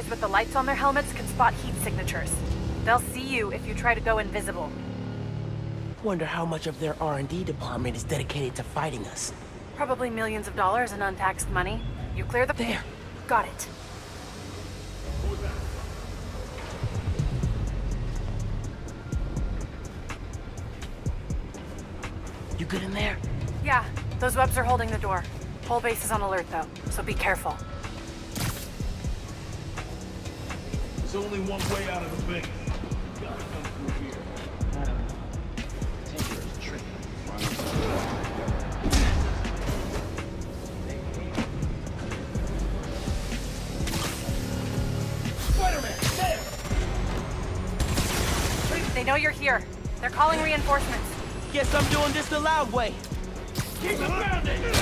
Guys with the lights on their helmets can spot heat signatures. They'll see you if you try to go invisible. Wonder how much of their R&D department is dedicated to fighting us. Probably millions of dollars in untaxed money. You clear the... There. Got it. You good in there? Yeah, those webs are holding the door. Whole base is on alert though, so be careful. There's only one way out of the base. Gotta come through here. Tinker's trick. Spider-Man, there! They know you're here. They're calling reinforcements. Guess I'm doing this the loud way. Keep them grounded!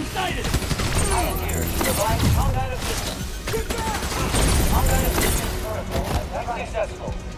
Him sighted! Opening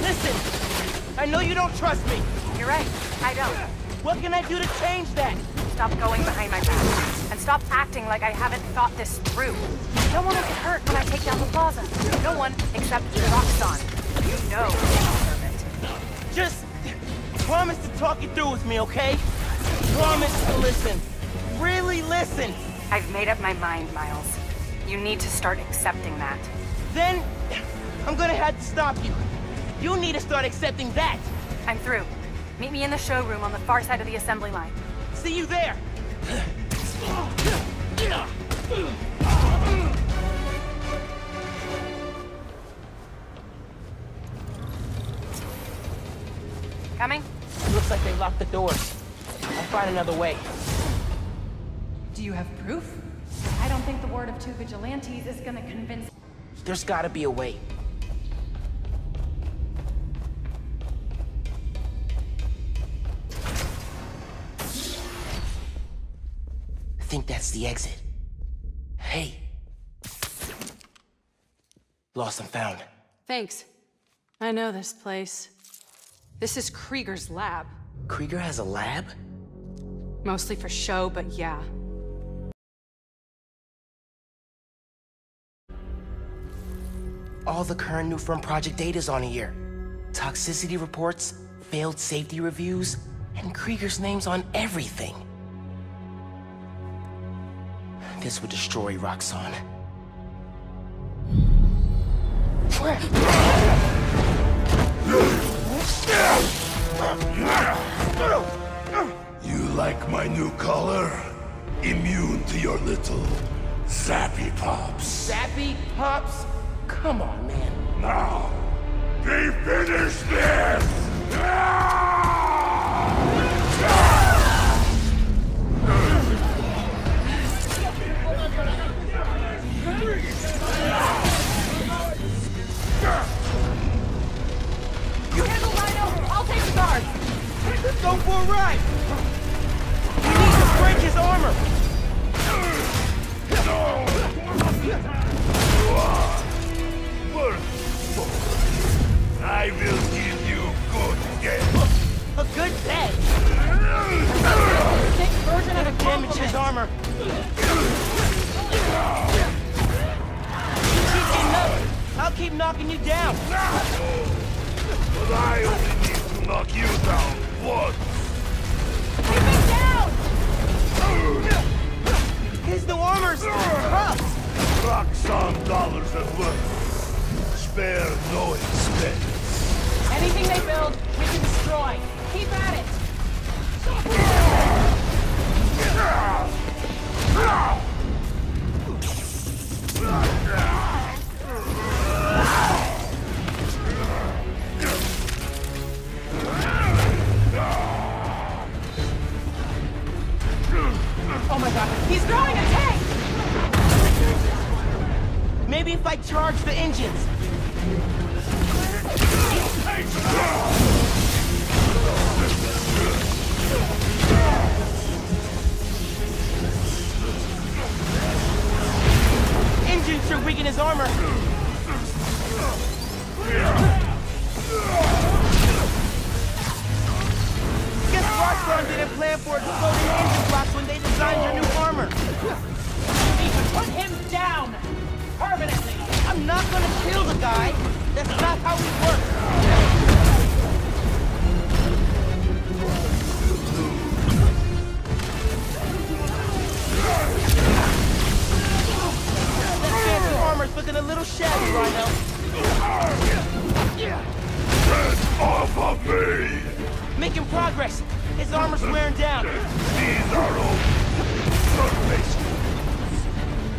Listen! I know you don't trust me. You're right. I don't. What can I do to change that? Stop going behind my back. And stop acting like I haven't thought this through. No one will get hurt when I take down the plaza. No one except Roxxon. You know you deserve it. Just promise to talk it through with me, okay? Promise to listen. Really listen. I've made up my mind, Miles. You need to start accepting that. Then I'm gonna have to stop you. You need to start accepting that. I'm through. Meet me in the showroom on the far side of the assembly line. See you there. Locked the doors. I'll find another way. Do you have proof? I don't think the word of two vigilantes is gonna convince... There's gotta be a way. I think that's the exit. Hey. Lost and found. Thanks. I know this place. This is Krieger's lab. Krieger has a lab? Mostly for show, but yeah. All the current Nuform project data's on here. Toxicity reports, failed safety reviews, and Krieger's name's on everything. This would destroy Roxxon. You like my new color? Immune to your little zappy pops. Zappy Pops? Come on, man. Now, they Roxxon dollars at work. Spare no expense. Anything they build, we can destroy. Keep at it! Oh my god, he's throwing a tank! Maybe if I charge the engines. Engines should weaken his armor. Guess Roxxon didn't plan for exploding engine blocks when they designed your new armor. Put him down! Permanently! I'm not gonna kill the guy. That's not how we work. That fancy armor's looking a little shabby, Rhino. Get off of me! Making progress. His armor's wearing down. These are all surface.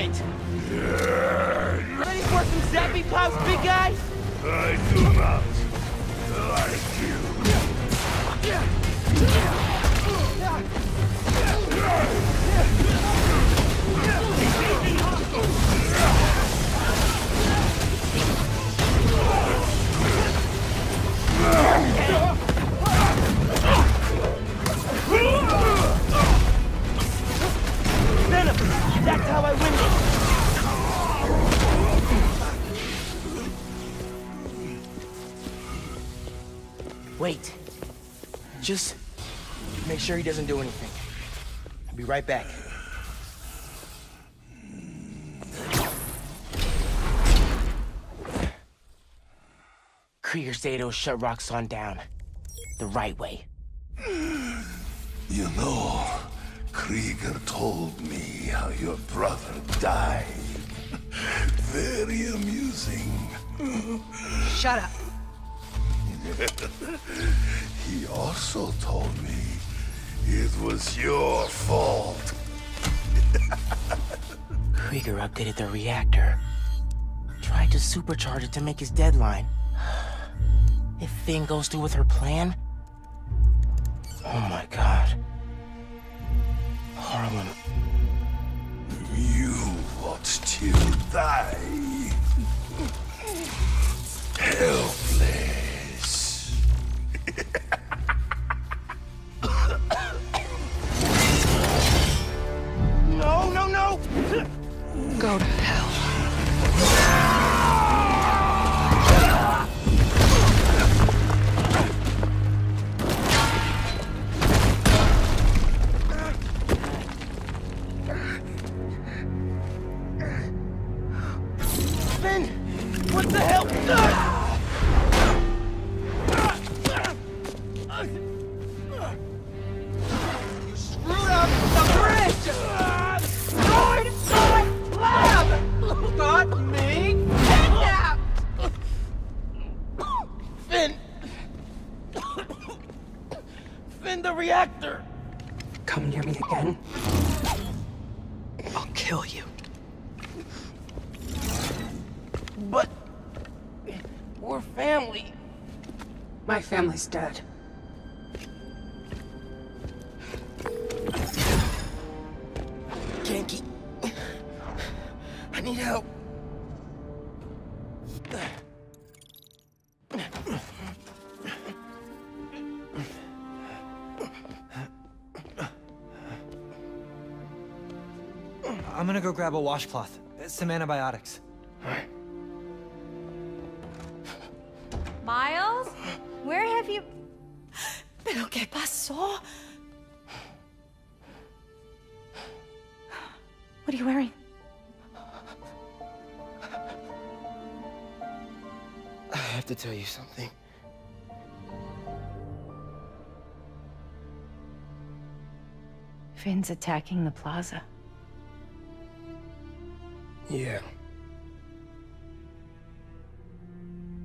it. Sure he doesn't do anything. I'll be right back. Krieger said he'll shut Roxxon down. The right way. You know, Krieger told me how your brother died. Very amusing. Shut up. He also told me it was your fault. Krieger updated the reactor. Tried to supercharge it to make his deadline. If Phin goes through with her plan... Oh my god. Harlan. You want to die. But... We're family. My family's dead. Ganke. I need help. I'm gonna go grab a washcloth, uh, some antibiotics. Miles? Where have you... ¿Pero qué pasó? What are you wearing? I have to tell you something. Phin's attacking the plaza. Yeah.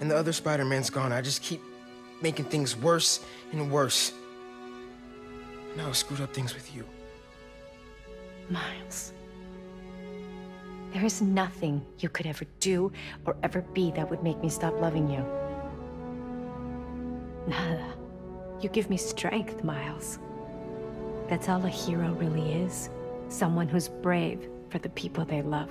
And the other Spider-Man's gone. I just keep making things worse and worse. Now I screwed up things with you. Miles. There is nothing you could ever do or ever be that would make me stop loving you. Nada. You give me strength, Miles. That's all a hero really is. Someone who's brave for the people they love.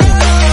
love.